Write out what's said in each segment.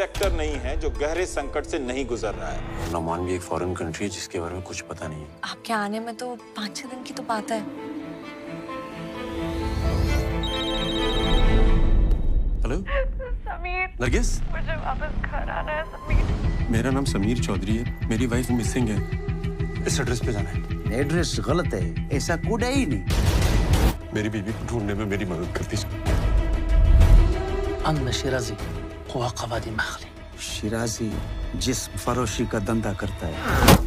Sector नहीं है जो गहरे संकट से नहीं गुजर रहा है। नमान भी एक फॉरेन कंट्री है जिसके बारे में कुछ पता नहीं है। आपके आने में तो पाँच छह दिन की तो बात है। हेलो समीर नरगिस? मुझे वापस घर आना है समीर। मेरा नाम समीर चौधरी है। मेरी वाइफ मिसिंग है। इस एड्रेस पे जाना है। एड्रेस गलत है। ऐसा कोड है ही नहीं। मेरी बीवी को ढूँढने में मेरी मदद करती अंग नशेरा जी कवादी मखली शिराजी जिस फरोशी का धंधा करता है।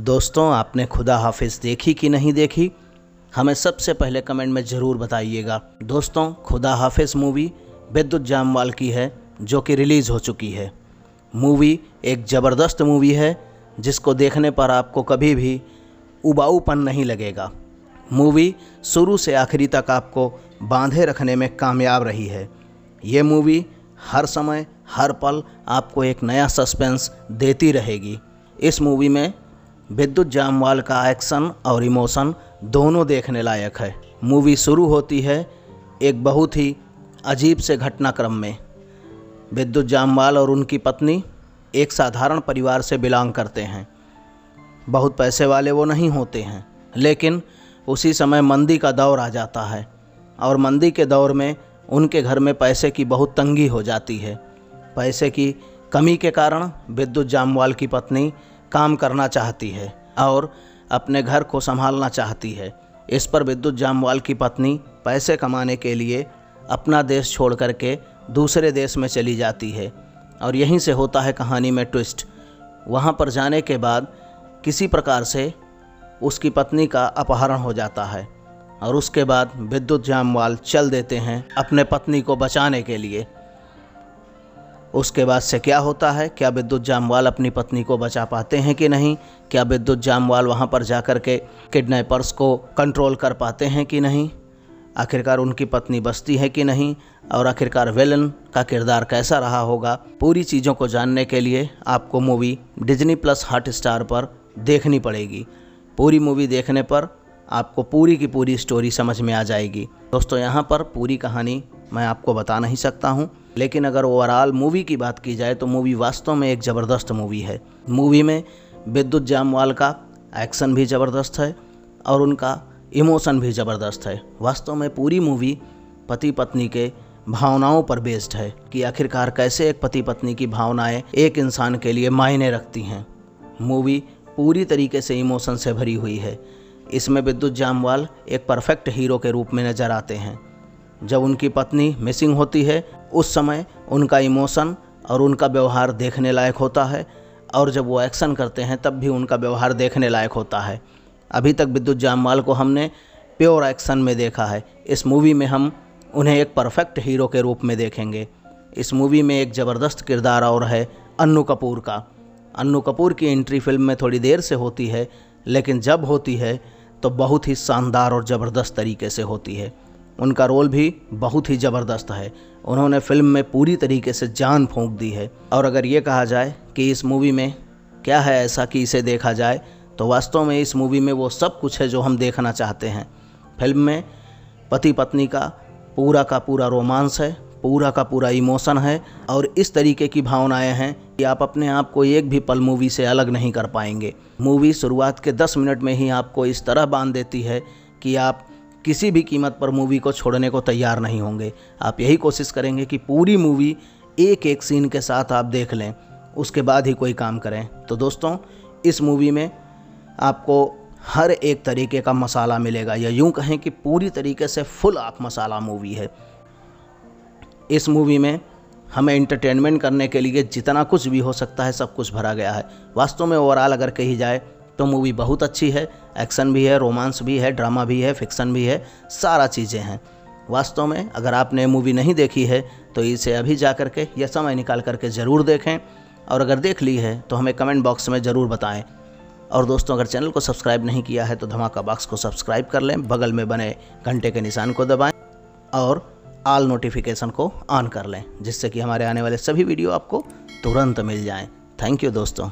दोस्तों आपने खुदा हाफिज देखी कि नहीं देखी? हमें सबसे पहले कमेंट में ज़रूर बताइएगा। दोस्तों खुदा हाफिज मूवी बेदुत जामवाल की है जो कि रिलीज़ हो चुकी है। मूवी एक ज़बरदस्त मूवी है, जिसको देखने पर आपको कभी भी उबाऊपन नहीं लगेगा। मूवी शुरू से आखिरी तक आपको बांधे रखने में कामयाब रही है। ये मूवी हर समय, हर पल आपको एक नया सस्पेंस देती रहेगी। इस मूवी में विद्युत जामवाल का एक्शन और इमोशन दोनों देखने लायक है। मूवी शुरू होती है एक बहुत ही अजीब से घटनाक्रम में। विद्युत जामवाल और उनकी पत्नी एक साधारण परिवार से बिलोंग करते हैं। बहुत पैसे वाले वो नहीं होते हैं, लेकिन उसी समय मंदी का दौर आ जाता है और मंदी के दौर में उनके घर में पैसे की बहुत तंगी हो जाती है। पैसे की कमी के कारण विद्युत जामवाल की पत्नी काम करना चाहती है और अपने घर को संभालना चाहती है। इस पर विद्युत जामवाल की पत्नी पैसे कमाने के लिए अपना देश छोड़ करके दूसरे देश में चली जाती है और यहीं से होता है कहानी में ट्विस्ट। वहाँ पर जाने के बाद किसी प्रकार से उसकी पत्नी का अपहरण हो जाता है और उसके बाद विद्युत जामवाल चल देते हैं अपने पत्नी को बचाने के लिए। उसके बाद से क्या होता है? क्या विद्युत जामवाल अपनी पत्नी को बचा पाते हैं कि नहीं? क्या विद्युत जामवाल वहाँ पर जाकर के किडनैपर्स को कंट्रोल कर पाते हैं कि नहीं? आखिरकार उनकी पत्नी बसती है कि नहीं? और आखिरकार वेलन का किरदार कैसा रहा होगा? पूरी चीज़ों को जानने के लिए आपको movie Disney plus Hotstar पर देखनी पड़ेगी। पूरी मूवी देखने पर आपको पूरी की पूरी स्टोरी समझ में आ जाएगी। दोस्तों, यहाँ पर पूरी कहानी मैं आपको बता नहीं सकता हूँ, लेकिन अगर ओवरऑल मूवी की बात की जाए तो मूवी वास्तव में एक ज़बरदस्त मूवी है। मूवी में विद्युत जामवाल का एक्शन भी ज़बरदस्त है और उनका इमोशन भी ज़बरदस्त है। वास्तव में पूरी मूवी पति पत्नी के भावनाओं पर बेस्ड है कि आखिरकार कैसे एक पति पत्नी की भावनाएँ एक इंसान के लिए मायने रखती हैं। मूवी पूरी तरीके से इमोशन से भरी हुई है। इसमें विद्युत जामवाल एक परफेक्ट हीरो के रूप में नज़र आते हैं। जब उनकी पत्नी मिसिंग होती है, उस समय उनका इमोशन और उनका व्यवहार देखने लायक होता है और जब वो एक्शन करते हैं, तब भी उनका व्यवहार देखने लायक होता है। अभी तक विद्युत जामवाल को हमने प्योर एक्शन में देखा है। इस मूवी में हम उन्हें एक परफेक्ट हीरो के रूप में देखेंगे। इस मूवी में एक ज़बरदस्त किरदार और है अन्नू कपूर का। अन्नू कपूर की एंट्री फ़िल्म में थोड़ी देर से होती है, लेकिन जब होती है तो बहुत ही शानदार और ज़बरदस्त तरीके से होती है। उनका रोल भी बहुत ही ज़बरदस्त है। उन्होंने फ़िल्म में पूरी तरीके से जान फूंक दी है। और अगर ये कहा जाए कि इस मूवी में क्या है ऐसा कि इसे देखा जाए तो वास्तव में इस मूवी में वो सब कुछ है जो हम देखना चाहते हैं। फ़िल्म में पति पत्नी का पूरा का पूरा रोमांस है, पूरा का पूरा इमोशन है और इस तरीके की भावनाएँ हैं कि आप अपने आप को एक भी पल मूवी से अलग नहीं कर पाएँगे। मूवी शुरुआत के 10 मिनट में ही आपको इस तरह बाँध देती है कि आप किसी भी कीमत पर मूवी को छोड़ने को तैयार नहीं होंगे। आप यही कोशिश करेंगे कि पूरी मूवी एक एक सीन के साथ आप देख लें, उसके बाद ही कोई काम करें। तो दोस्तों, इस मूवी में आपको हर एक तरीके का मसाला मिलेगा। या यूँ कहें कि पूरी तरीके से फुल आप मसाला मूवी है। इस मूवी में हमें इंटरटेनमेंट करने के लिए जितना कुछ भी हो सकता है सब कुछ भरा गया है। वास्तव में ओवरऑल अगर कही जाए तो मूवी बहुत अच्छी है। एक्शन भी है रोमांस भी है ड्रामा भी है फिक्सन भी है, सारा चीज़ें हैं। वास्तव में अगर आपने मूवी नहीं देखी है तो इसे अभी जा कर के या समय निकाल करके ज़रूर देखें। और अगर देख ली है तो हमें कमेंट बॉक्स में ज़रूर बताएँ। और दोस्तों, अगर चैनल को सब्सक्राइब नहीं किया है तो धमाका बॉक्स को सब्सक्राइब कर लें, बगल में बने घंटे के निशान को दबाएँ और आल नोटिफिकेशन को ऑन कर लें, जिससे कि हमारे आने वाले सभी वीडियो आपको तुरंत मिल जाएँ। थैंक यू दोस्तों।